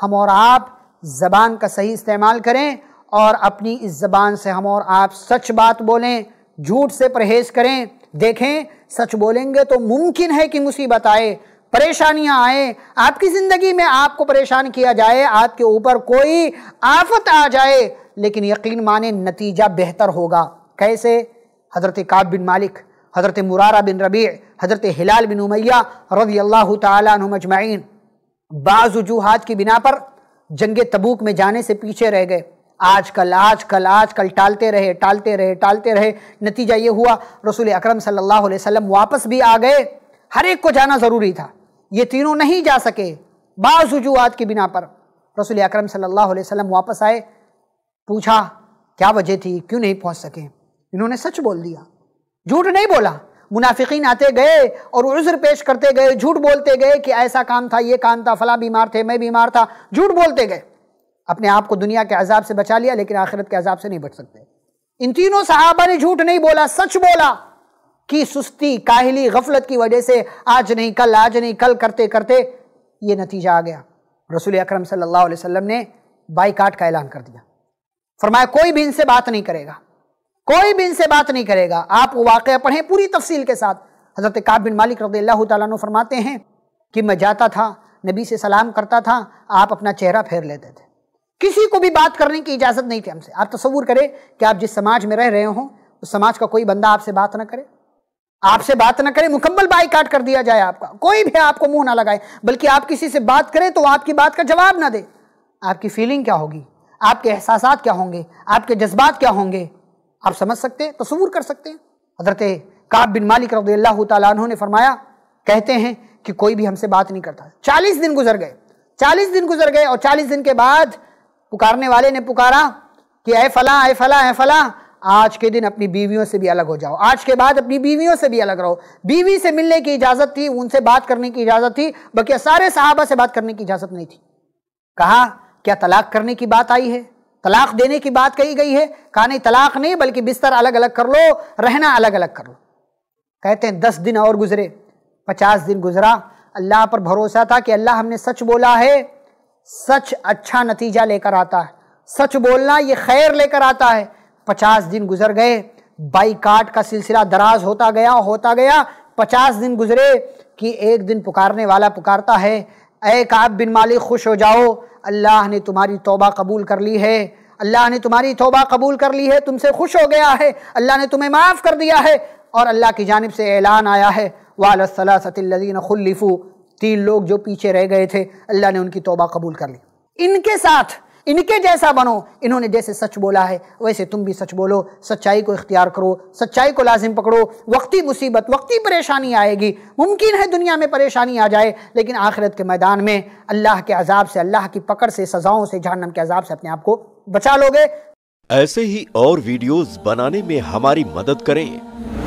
हम और आप ज़बान का सही इस्तेमाल करें और अपनी इस ज़बान से हम और आप सच बात बोलें, झूठ से परहेज़ करें। देखें, सच बोलेंगे तो मुमकिन है कि मुसीबत आए, परेशानियाँ आए, आपकी ज़िंदगी में आपको परेशान किया जाए, आपके ऊपर कोई आफत आ जाए, लेकिन यकीन माने नतीजा बेहतर होगा। कैसे? हज़रत काब बिन मालिक, हज़रत मुरारा बिन रबी हज़रत हिलाल बिन उमैया रज़ी अल्लाह तजमाइन बाज़ वजूहत की बिना पर जंग तबूक में जाने से पीछे रह गए। आज कल आज कल आज कल टालते रहे टालते रहे टालते रहे। नतीजा ये हुआ, रसूल अकरम सल्लल्लाहु अलैहि वसल्लम वापस भी आ गए। हर एक को जाना ज़रूरी था। ये तीनों नहीं जा सके बाज़ वजूहत की बिना पर। रसूल अकरम सल्लल्लाहु अलैहि वसल्लम वापस आए, पूछा, क्या वजह थी? क्यों नहीं पहुँच सके? इन्होंने सच बोल दिया। झूठ नहीं बोला। मुनाफिकीन आते गए और उज्र पेश करते गए, झूठ बोलते गए कि ऐसा काम था, ये काम था, फला बीमार थे, मैं बीमार था। झूठ बोलते गए। अपने आप को दुनिया के अजाब से बचा लिया, लेकिन आखिरत के अजाब से नहीं बच सकते। इन तीनों साहबा ने झूठ नहीं बोला, सच बोला कि सुस्ती, काहली, गफलत की वजह से आज नहीं, कल, आज नहीं, कल करते करते ये नतीजा आ गया। रसूल अकरम सल्लल्लाहु अलैहि ने बाईकाट का ऐलान कर दिया। फरमाया, कोई भी इनसे बात नहीं करेगा। कोई भी इनसे बात नहीं करेगा। आप वो वाक़ पढ़ें पूरी तफसील के साथ। हज़रत काब बिन मालिक रदी अल्लाह फरमाते हैं कि मैं जाता था, नबी से सलाम करता था, आप अपना चेहरा फेर लेते थे। किसी को भी बात करने की इजाज़त नहीं थी हमसे। आप तस्वूर करें कि आप जिस समाज में रह रहे हों, उस समाज का कोई बंदा आपसे बात ना करे। आपसे बात ना करे, मुकम्मल बाईकाट कर दिया जाए आपका। कोई भी आपको मुँह ना लगाए, बल्कि आप किसी से बात करें तो आपकी बात का जवाब ना दे। आपकी फीलिंग क्या होगी? आपके एहसास क्या होंगे? आपके जज्बात क्या होंगे? आप समझ सकते हैं तस्वूर कर सकते हैं। हज़रत काब बिन मालिक रदी अल्लाह ने फरमाया, कहते हैं कि कोई भी हमसे बात नहीं करता। चालीस दिन गुजर गए, चालीस दिन गुजर गए और चालीस दिन के बाद पुकारने वाले ने पुकारा कि अय फला अय फला अय फला, आज के दिन अपनी बीवियों से भी अलग हो जाओ। आज के बाद अपनी बीवियों से भी अलग रहो। बीवी से मिलने की इजाज़त थी, उनसे बात करने की इजाज़त थी, बल्कि सारे साहबा से बात करने की इजाज़त नहीं थी। कहा, क्या तलाक करने की बात आई है? तलाक देने की बात कही गई है। कहा, नहीं, तलाक नहीं, बल्कि बिस्तर अलग अलग कर लो, रहना अलग अलग कर लो। कहते हैं, दस दिन और गुजरे, पचास दिन गुजरा। अल्लाह पर भरोसा था कि अल्लाह हमने सच बोला है। सच अच्छा नतीजा लेकर आता है। सच बोलना ये खैर लेकर आता है। पचास दिन गुजर गए बाईकाट का सिलसिला दराज होता गया होता गया। पचास दिन गुजरे कि एक दिन पुकारने वाला पुकारता है। ए काब बिन मालिक, खुश हो जाओ। अल्लाह ने तुम्हारी तोबा कबूल कर ली है। अल्लाह ने तुम्हारी तोबा कबूल कर ली है। तुमसे खुश हो गया है। अल्लाह ने तुम्हें माफ़ कर दिया है। और अल्लाह की जानब से ऐलान आया है। वालसलासतीन खुल्लिफू। तीन लोग जो पीछे रह गए थे, अल्लाह ने उनकी तोबा कबूल कर ली। इनके साथ इनके जैसा बनो। इन्होंने जैसे सच बोला है, वैसे तुम भी सच बोलो। सच्चाई को इख्तियार करो, सच्चाई को लाजिम पकड़ो। वक्ती मुसीबत, वक्ती परेशानी आएगी। मुमकिन है दुनिया में परेशानी आ जाए, लेकिन आखिरत के मैदान में अल्लाह के अजाब से, अल्लाह की पकड़ से, सजाओं से, जहन्नम के अजाब से अपने आप को बचा लोगे। ऐसे ही और वीडियोज़ बनाने में हमारी मदद करें।